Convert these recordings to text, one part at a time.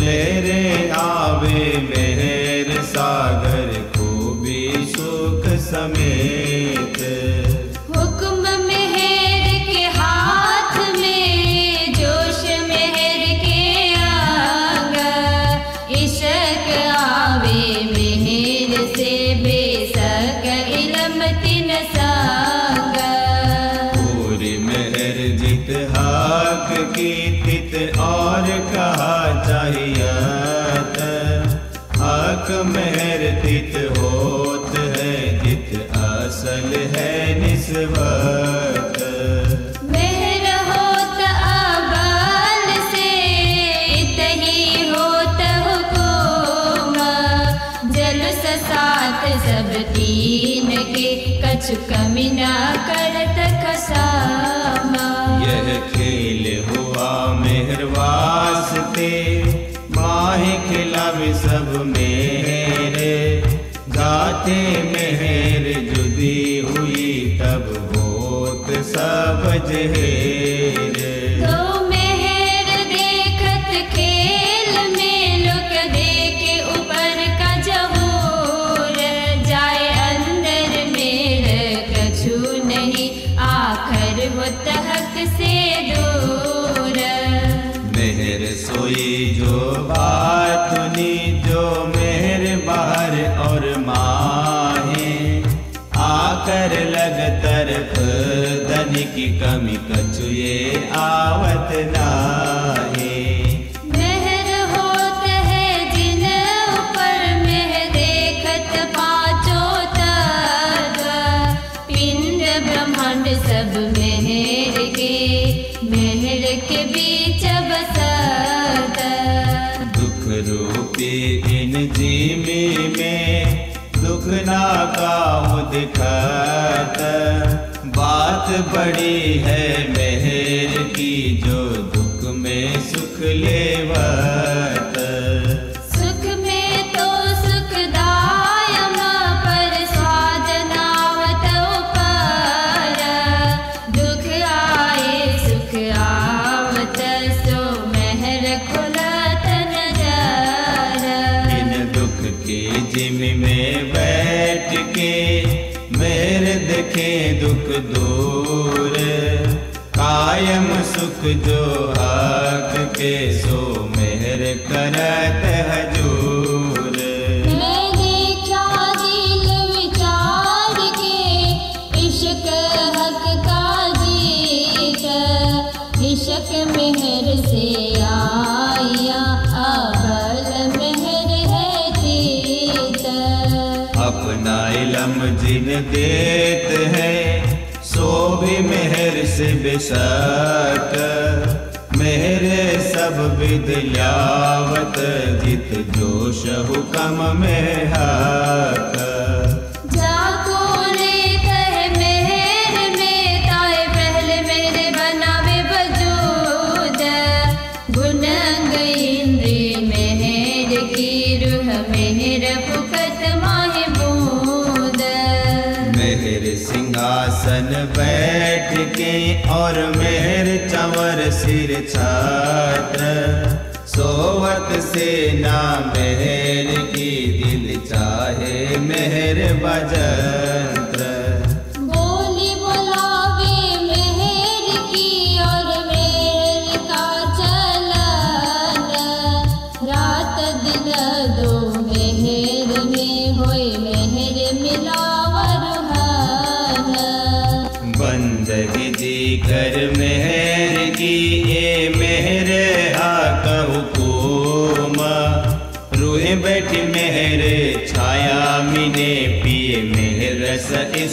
लरे की तित और कहा चाहिए हक मेहर तित होत है जित असल है निस्बत। सब तीन के कछु कमी न करत खसामा। यह खेल वास्ते माहे खिलावे सब मेरे। गाते मेहर जुदी हुई तब होत सब जहेर। सोई जो नी मेहर बाहर और माहे। आकर लग तरफ़ धन की कमी कछुए आवत नाहे रूपी इन जीवी में दुख ना काम दिखत। बात बड़ी है मेहर की, जो दुख में सुख लेवत मेरे देखे दूर कायम सुख जो हक के सो मेहर करत हजूर। इश्क मेहर से आया अबल मेहर है अपना इलम जिन देत से बेशक मेरे सब विद्यावत जित जोश हुक्म में हक जाको लेत बैठ के और मेहर चवर सिर छात्र सोवत से ना मेहर की दिल चाहे मेहर बजंत्र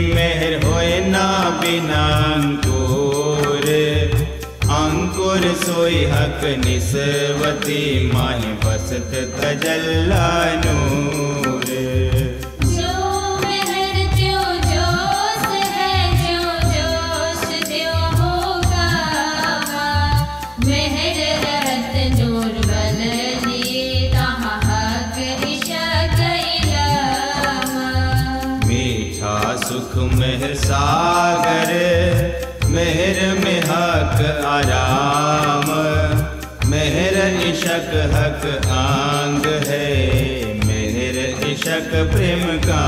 ਮਿਹਰ ਹੋਏ ਨਾ ਬਿਨਾ ਅੰਕੁਰ ਅੰਕੁਰ ਸੋਈ ਹਕ ਨਿਸਵਤੀ ਮਾਹੀ ਬਸਤ ਤਜੱਲਾ ਨੂਰ सागर मेहर में हक आराम मेहर इशक हक आंग है मेहर इशक प्रेम का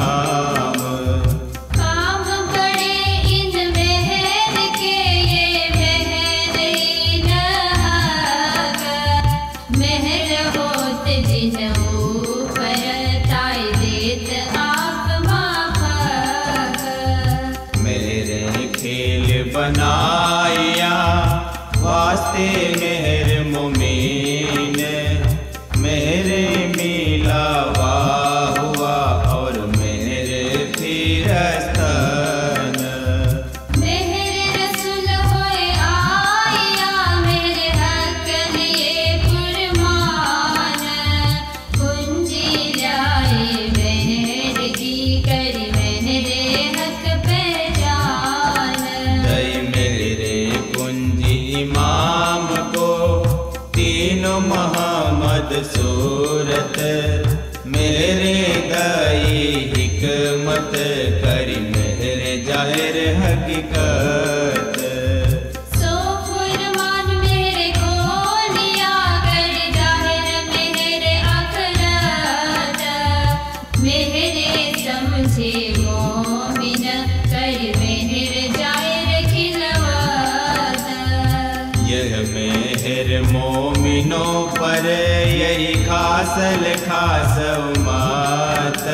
तीनों पर यही खासल खास मात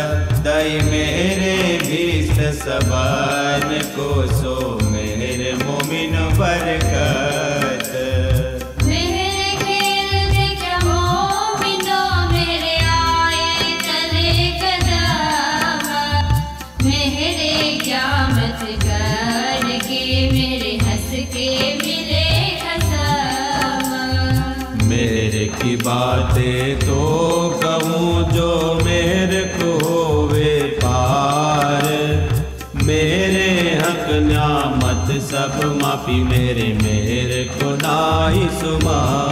दई मेरे भीष सबान को सो मेरे मोमिन पर सब माफ़ी मेरे मेरे को खुदाई सुमा।